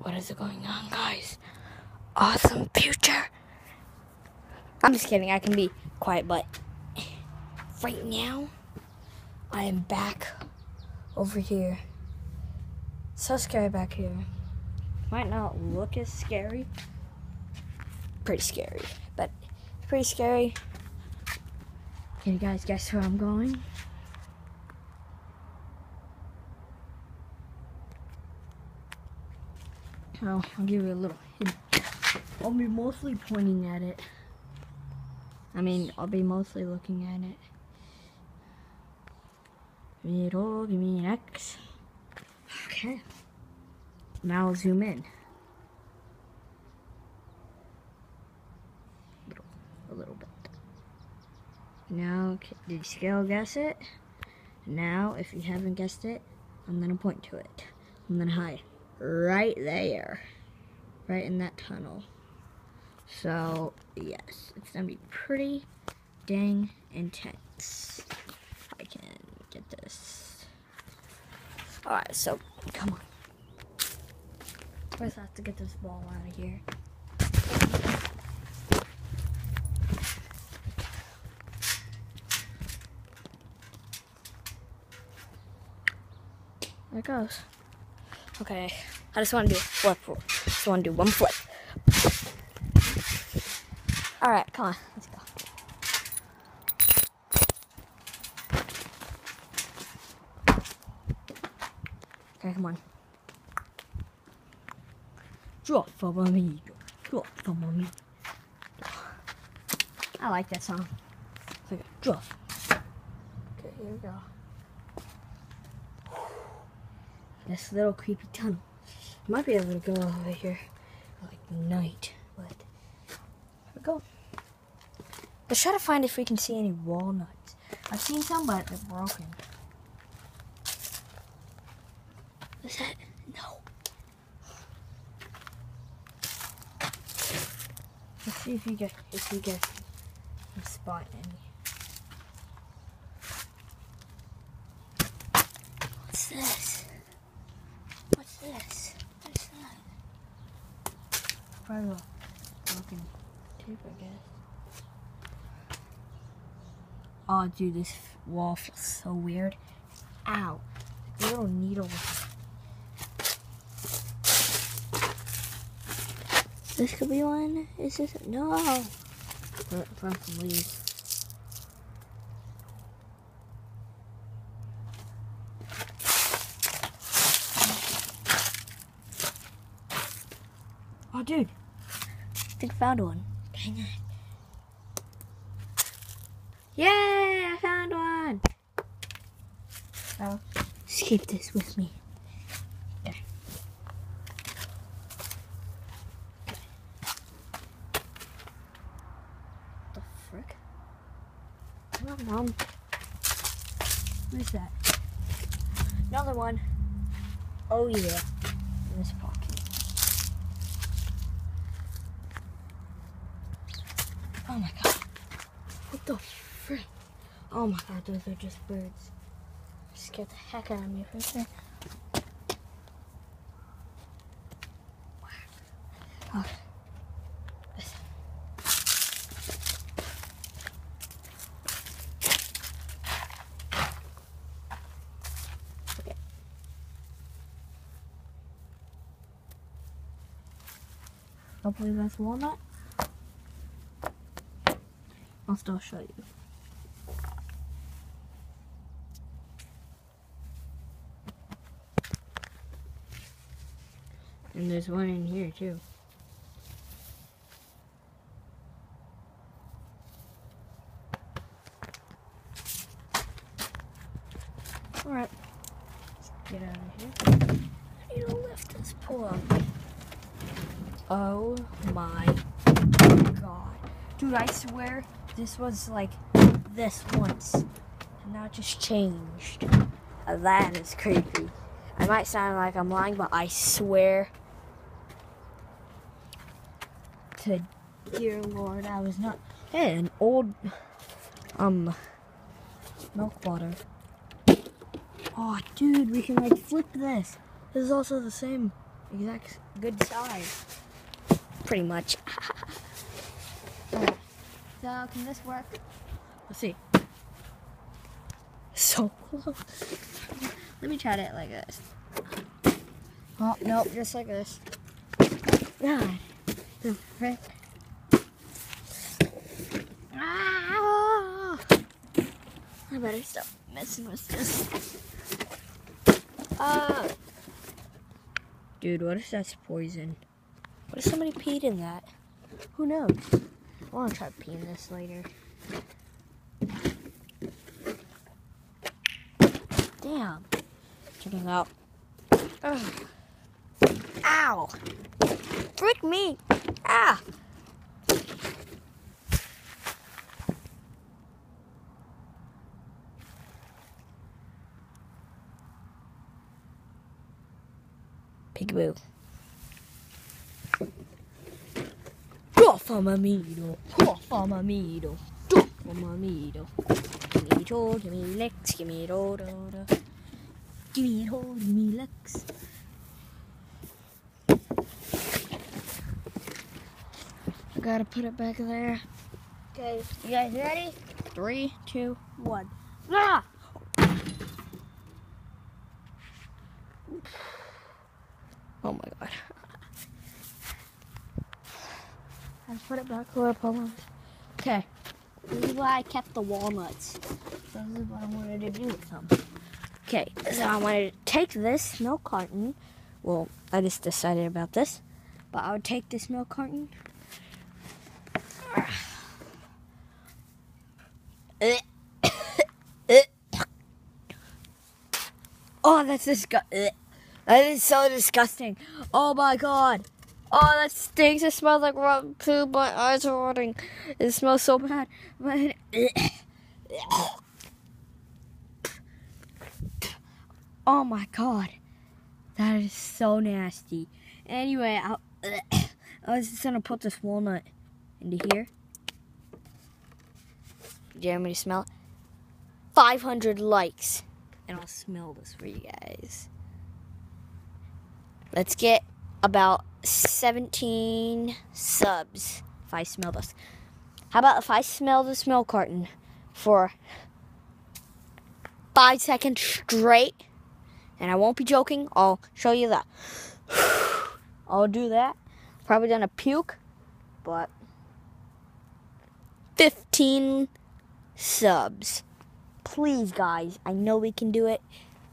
What is going on, guys? Awesome future. I'm just kidding. I can be quiet, but right now, I am back over here. So scary back here. Might not look as scary. Pretty scary, but pretty scary. Can you guys guess where I'm going? I'll give you a little hint. I'll be mostly pointing at it. I mean, I'll be mostly looking at it. Middle, give me an X. Okay. Now I'll zoom in. Little, a little bit. Now, did scale guess it? Now, if you haven't guessed it, I'm gonna point to it. I'm gonna hide right there, right in that tunnel. So, yes, it's gonna be pretty dang intense. I can get this. Alright, so, come on. First, I have to get this ball out of here. There it goes. Okay, I just want to do a flip. Just want to do one flip. All right, come on, let's go. Okay, come on. Drop for me. Drop for me. I like that song. Okay, drop. Okay, here we go. This little creepy tunnel. Might be able to go over here like night, but we go. Let's try to find if we can see any walnuts. I've seen some, but they're broken. Is that? No. Let's see if you get if you get spot any. What's this? What's this? What's that? Probably broken tape, I guess. Oh, dude, this wall feels so weird. Ow. Little needle. This could be one. Is this? No. From some leaves. Oh, dude. I think I found one. Oh. Dang it. Yay! I found one! So, just keep this with me. Okay. The frick? Come on, Mom. What is that? Another one. Oh, yeah. In this pocket. Oh my god. What the frick? Oh my god, those are just birds. Scared the heck out of me for. Listen. Okay. Hopefully that's walnut. I'll still show you. And there's one in here too. Alright. Get out of here. I need to lift this pull up. Oh my god. Dude, I swear this was like this once. And now it just changed. Uh, that is creepy. I might sound like I'm lying, but I swear to dear Lord, I was not. Hey, an old um milk water. Oh, dude, we can like flip this. This is also the same exact good size. Pretty much. So can this work? Let's see. So close. Let me try it like this. Oh, nope, just like this. God. The frick. Ah! I better stop messing with this. Uh, dude, what if that's poison? What if somebody peed in that? Who knows? I want to try peeing this later. Damn. Check it out. Ugh. Ow. Frick me. Ah. Peekaboo. Tuffa mamito. Tuffa mamito. Tuffa mamito. Give me toe, give me legs, give me do do do. Give me toe, give me legs. I gotta put it back there. Okay, you guys ready? Three, two, one. Ah! Oh my god. Let's put it back where I it belongs. Okay. This is why I kept the walnuts. This is what I wanted to do with them. Okay, so I wanted to take this milk carton. Well, I just decided about this. But I would take this milk carton. Oh, that's disgusting. That is so disgusting. Oh my god. Oh, that stinks. It smells like rotten poop. My eyes are watering. It smells so bad. My oh my god. That is so nasty. Anyway, I, I was just gonna put this walnut into here. Do you want me to smell it? 500 likes. And I'll smell this for you guys. Let's get about 17 subs if I smell this. How about if I smell the smell carton for five seconds straight? And I won't be joking. I'll show you that. I'll do that. Probably gonna puke, but 15 subs. Please, guys. I know we can do it.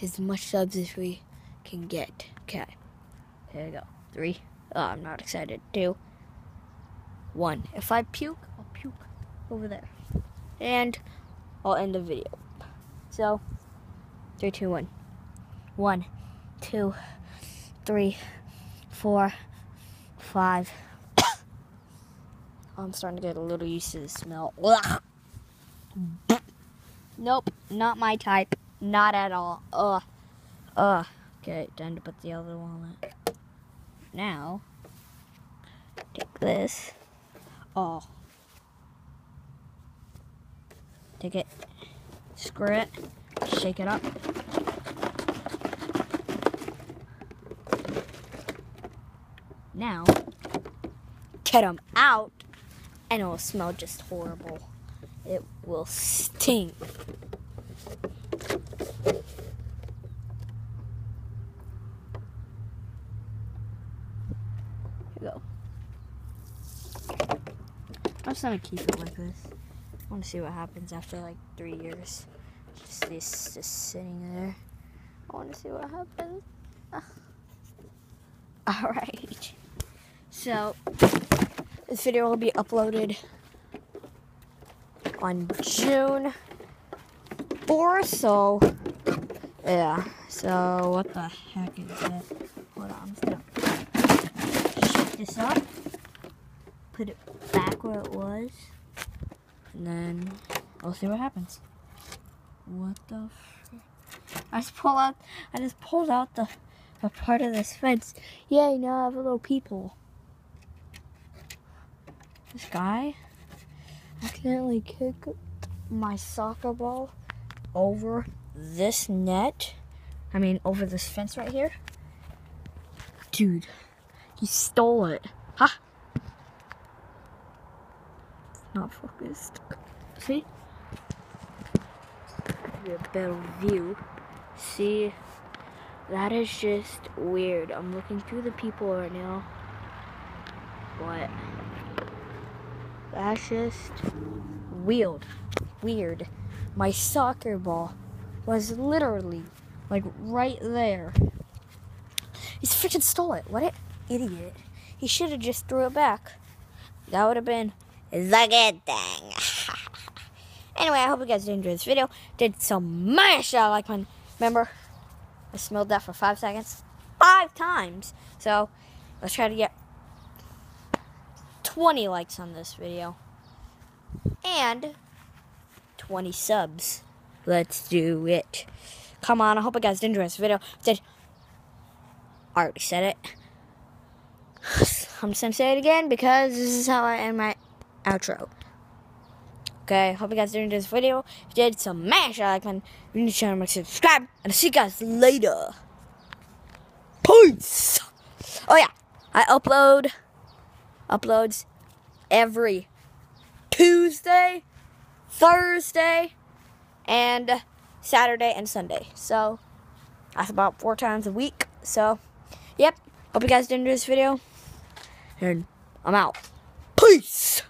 As much subs as we can get. Okay. Here we go. Three. Oh, I'm not excited. Two. One. If I puke, I'll puke over there. And I'll end the video. So, three, two, one. One, two, three, four, five. I'm starting to get a little used to the smell. Nope, not my type. Not at all. Ugh. Ugh. Okay, time to put the other walnut. Now, take this. Oh. Take it. Screw it. Shake it up. Now, get them out, and it will smell just horrible. It will stink. Here we go. I'm just gonna keep it like this. I want to see what happens after like three years. Just this, just sitting there. I want to see what happens. Ah. All right. So this video will be uploaded on June 4th. So yeah. So what the heck is that? Hold on, I'm just gonna shake this up, put it back where it was, and then we'll see what happens. What the? I just pull out. I just pulled out the, the part of this fence. Yay! Now I have a little people. This guy accidentally kicked my soccer ball over this net. I mean, over this fence right here. Dude, he stole it. Huh? Not focused. See? Give a better view. See? That is just weird. I'm looking through the people right now. What? That's just weird. Weird. My soccer ball was literally like right there. He's freaking stole it. What an idiot. He should have just threw it back. That would have been the good thing. anyway, I hope you guys did enjoy this video. Did smash that like button. Remember, I smelled that for five seconds. Five times. So, let's try to get 20 likes on this video. And 20 subs. Let's do it. Come on, I hope you guys did enjoy this video. Did I already said it. I'm just gonna say it again because this is how I end my outro. Okay, hope you guys enjoyed this video. If you did, smash that like button, new channel, make sure subscribe, and I'll see you guys later. Peace! Oh yeah, I upload uploads every Tuesday, Thursday, and Saturday and Sunday. So that's about four times a week. So, yep. Hope you guys did enjoy this video. And I'm out. Peace!